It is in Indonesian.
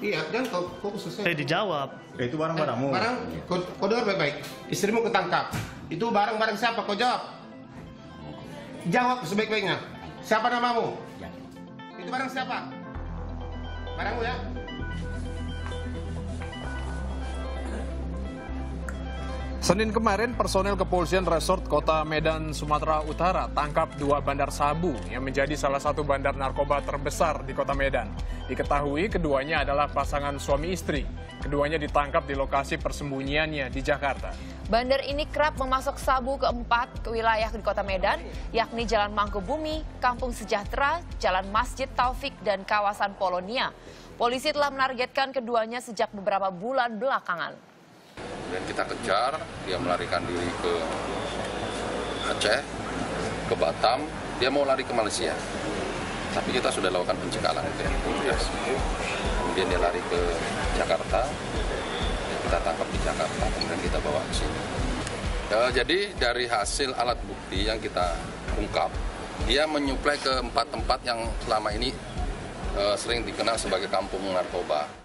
Iya, dan kau kau selesai. Eh dijawab. Eh, itu barang-barangmu. Barang, kau, kau dengar baik-baik. Istrimu ketangkap. Itu barang-barang siapa? Kau jawab. Jawab sebaik-baiknya. Siapa namamu? Itu barang siapa? Barangmu ya? Senin kemarin, personel kepolisian resort kota Medan, Sumatera Utara tangkap dua bandar sabu yang menjadi salah satu bandar narkoba terbesar di kota Medan. Diketahui keduanya adalah pasangan suami istri. Keduanya ditangkap di lokasi persembunyiannya di Jakarta. Bandar ini kerap memasok sabu keempat ke wilayah di kota Medan, yakni Jalan Mangkubumi, Kampung Sejahtera, Jalan Masjid Taufik, dan kawasan Polonia. Polisi telah menargetkan keduanya sejak beberapa bulan belakangan. Dan kita kejar dia melarikan diri ke Aceh ke Batam dia mau lari ke Malaysia. Tapi kita sudah lakukan pencekalan itu ya. Kemudian dia lari ke Jakarta kita tangkap di Jakarta kemudian kita bawa ke sini. Eh, jadi dari hasil alat bukti yang kita ungkap dia menyuplai ke empat tempat yang selama ini eh, sering dikenal sebagai kampung narkoba